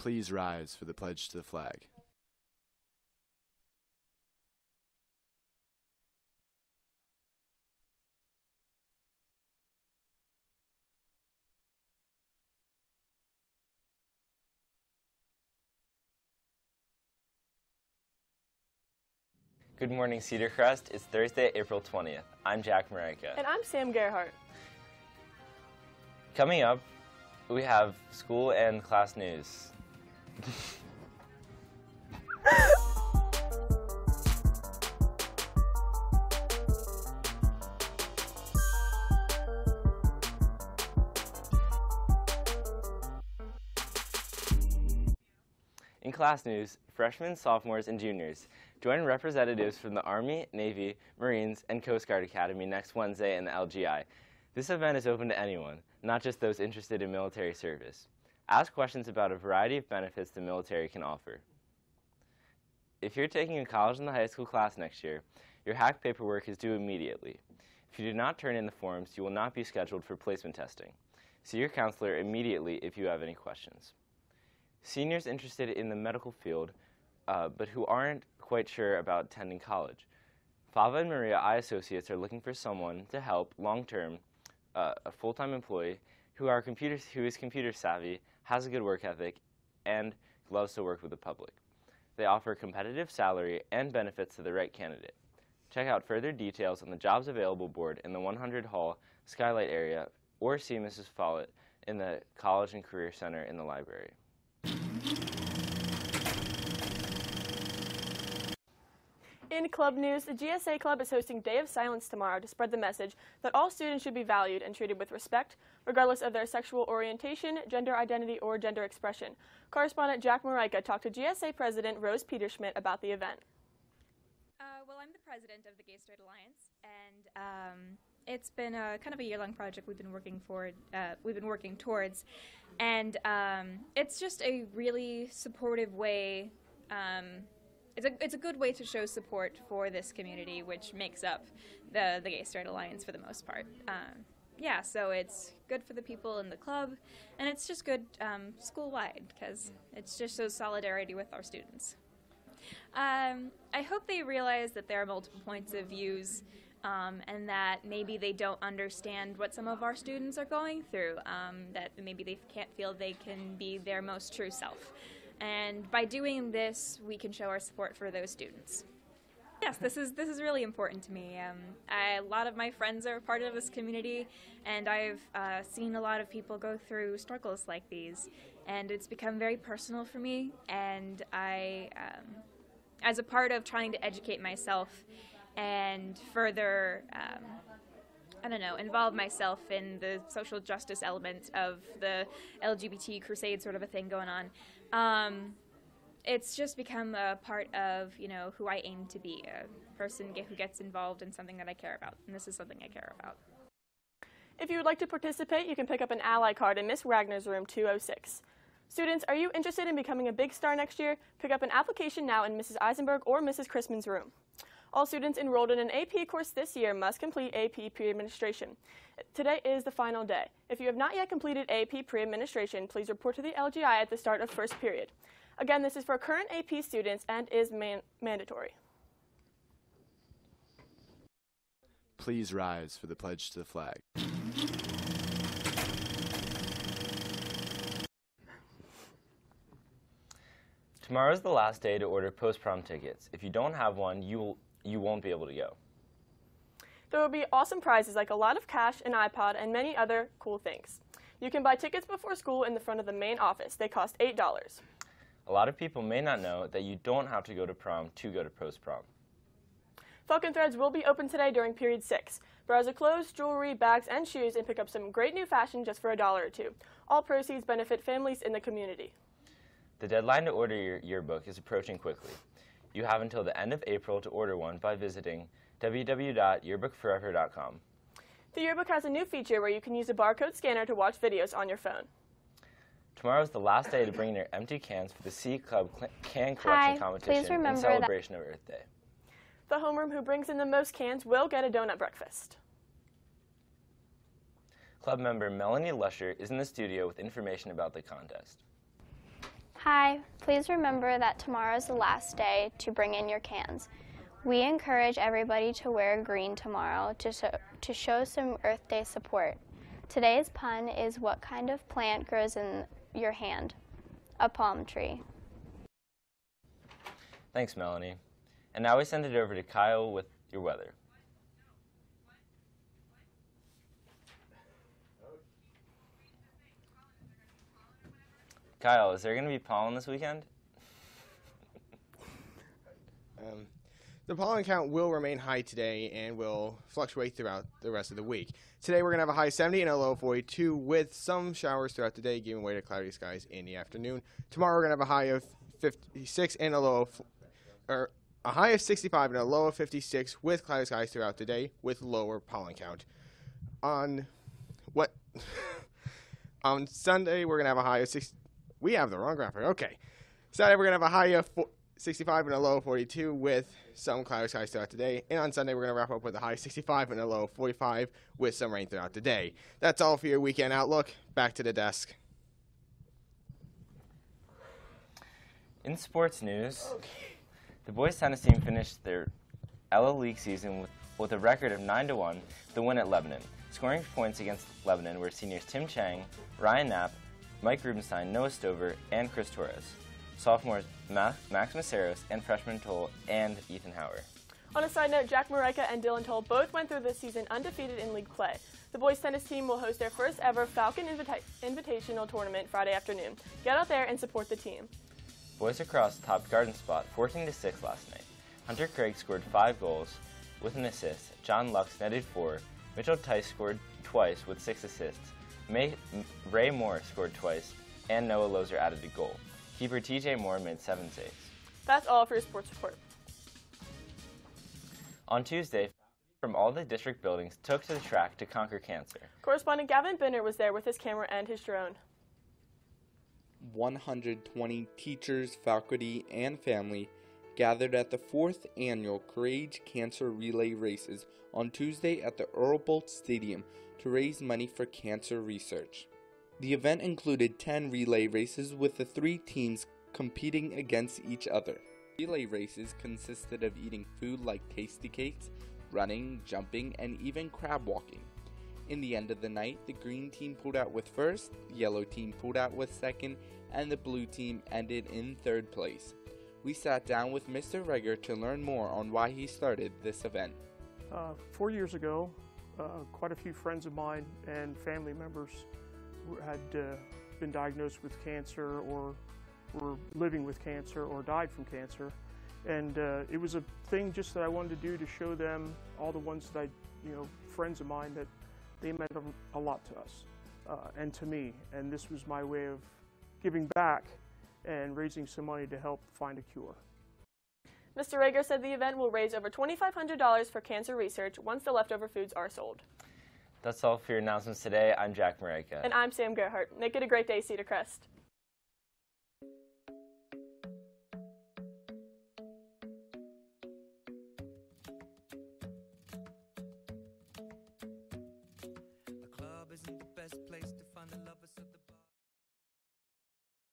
Please rise for the pledge to the flag. Good morning, Cedar Crest. It's Thursday, April 20th. I'm Jack Marika. And I'm Sam Gerhart. Coming up, we have school and class news. In class news, freshmen, sophomores, and juniors join representatives from the Army, Navy, Marines, and Coast Guard Academy next Wednesday in the LGI. This event is open to anyone, not just those interested in military service. Ask questions about a variety of benefits the military can offer. If you're taking a college and the high school class next year, your HACC paperwork is due immediately. If you do not turn in the forms, you will not be scheduled for placement testing. See your counselor immediately if you have any questions. Seniors interested in the medical field, uh, but who aren't quite sure about attending college. Fava and Maria Eye Associates are looking for someone to help long-term, uh, a full-time employee who, are computer, who is computer savvy, has a good work ethic, and loves to work with the public. They offer competitive salary and benefits to the right candidate. Check out further details on the jobs available board in the 100 Hall Skylight area or see Mrs. Follett in the College and Career Center in the library. In club news, the GSA Club is hosting Day of Silence tomorrow to spread the message that all students should be valued and treated with respect, regardless of their sexual orientation, gender identity, or gender expression. Correspondent Jack Marika talked to GSA President Rose Peterschmidt about the event. Uh, well, I'm the president of the Gay Straight Alliance, and um, it's been a kind of a year-long project we've been working for. Uh, we've been working towards, and um, it's just a really supportive way. Um, it's a it's a good way to show support for this community, which makes up the the Gay Straight Alliance for the most part. Um, yeah, so it's good for the people in the club, and it's just good um, school wide because it just shows solidarity with our students. Um, I hope they realize that there are multiple points of views. Um, and that maybe they don't understand what some of our students are going through, um, that maybe they can't feel they can be their most true self. And by doing this, we can show our support for those students. Yes, this is this is really important to me. Um, I, a lot of my friends are part of this community, and I've uh, seen a lot of people go through struggles like these, and it's become very personal for me. And I, um, as a part of trying to educate myself and further um, I don't know, involve myself in the social justice element of the LGBT crusade sort of a thing going on. Um, it's just become a part of, you know, who I aim to be, a person who gets involved in something that I care about, and this is something I care about. If you would like to participate, you can pick up an ally card in Miss Wagner's room 206. Students, are you interested in becoming a big star next year? Pick up an application now in Mrs. Eisenberg or Mrs. Chrisman's room. All students enrolled in an AP course this year must complete AP pre-administration. Today is the final day. If you have not yet completed AP pre-administration, please report to the LGI at the start of first period. Again, this is for current AP students and is man mandatory. Please rise for the pledge to the flag. Tomorrow is the last day to order post-prom tickets. If you don't have one, you, will, you won't be able to go. There will be awesome prizes like a lot of cash, an iPod, and many other cool things. You can buy tickets before school in the front of the main office. They cost $8. A lot of people may not know that you don't have to go to prom to go to post-prom. Falcon Threads will be open today during period 6. Browse the clothes, jewelry, bags, and shoes and pick up some great new fashion just for a dollar or two. All proceeds benefit families in the community. The deadline to order your yearbook is approaching quickly. You have until the end of April to order one by visiting www.yearbookforever.com. The yearbook has a new feature where you can use a barcode scanner to watch videos on your phone. Tomorrow is the last day to bring in your empty cans for the C Club can collection Hi, competition please remember in celebration of Earth Day. The homeroom who brings in the most cans will get a donut breakfast. Club member Melanie Lusher is in the studio with information about the contest. Hi, please remember that tomorrow is the last day to bring in your cans. We encourage everybody to wear green tomorrow to show, to show some Earth Day support. Today's pun is what kind of plant grows in your hand? A palm tree. Thanks, Melanie. And now we send it over to Kyle with your weather. Kyle, is there going to be pollen this weekend? Um, the pollen count will remain high today and will fluctuate throughout the rest of the week. Today we're going to have a high 70 and a low 42 with some showers throughout the day, giving way to cloudy skies in the afternoon. Tomorrow we're going to have a high of 56 and a low of, or a high of 65 and a low of 56 with cloudy skies throughout the day with lower pollen count. On what? on Sunday we're going to have a high of 6 we have the wrong graphic. Okay. Saturday we're going to have a high of 65 and a low of 42 with some cloudy skies throughout the day. And on Sunday, we're going to wrap up with a high 65 and a low of 45 with some rain throughout the day. That's all for your weekend outlook. Back to the desk. In sports news, the boys tennis team finished their L-L League season with, with a record of 9 to 1, the win at Lebanon. Scoring points against Lebanon were seniors Tim Chang, Ryan Knapp, Mike Rubenstein, Noah Stover, and Chris Torres. Sophomores Ma- Max Maceros and freshman Toll and Ethan Hauer. On a side note, Jack Marika and Dylan Toll both went through this season undefeated in league play. The boys tennis team will host their first ever Falcon Invita- Invitational tournament Friday afternoon. Get out there and support the team. Boys lacrosse topped Garden Spot 14 to 6 last night. Hunter Craig scored five goals with an assist. John Lux netted four. Mitchell Tice scored twice with six assists. May, Ray Moore scored twice, and Noah Lozer added a goal. Keeper TJ Moore made seven saves. That's all for your sports report. On Tuesday, from all the district buildings took to the track to conquer cancer. Correspondent Gavin Binner was there with his camera and his drone. 120 teachers, faculty, and family gathered at the fourth annual Courage Cancer Relay Races on Tuesday at the Earl Bolt Stadium to raise money for cancer research. The event included 10 relay races with the three teams competing against each other. Relay races consisted of eating food like tasty cakes, running, jumping, and even crab walking. In the end of the night, the green team pulled out with first, the yellow team pulled out with second, and the blue team ended in third place. We sat down with Mr. Reger to learn more on why he started this event. Uh, four years ago, uh, quite a few friends of mine and family members had uh, been diagnosed with cancer or were living with cancer or died from cancer. And uh, it was a thing just that I wanted to do to show them, all the ones that I, you know, friends of mine, that they meant a lot to us uh, and to me. And this was my way of giving back and raising some money to help find a cure. Mr. Rager said the event will raise over $2,500 for cancer research once the leftover foods are sold. That's all for your announcements today. I'm Jack Marika. And I'm Sam Gerhart. Make it a great day, Cedar Crest.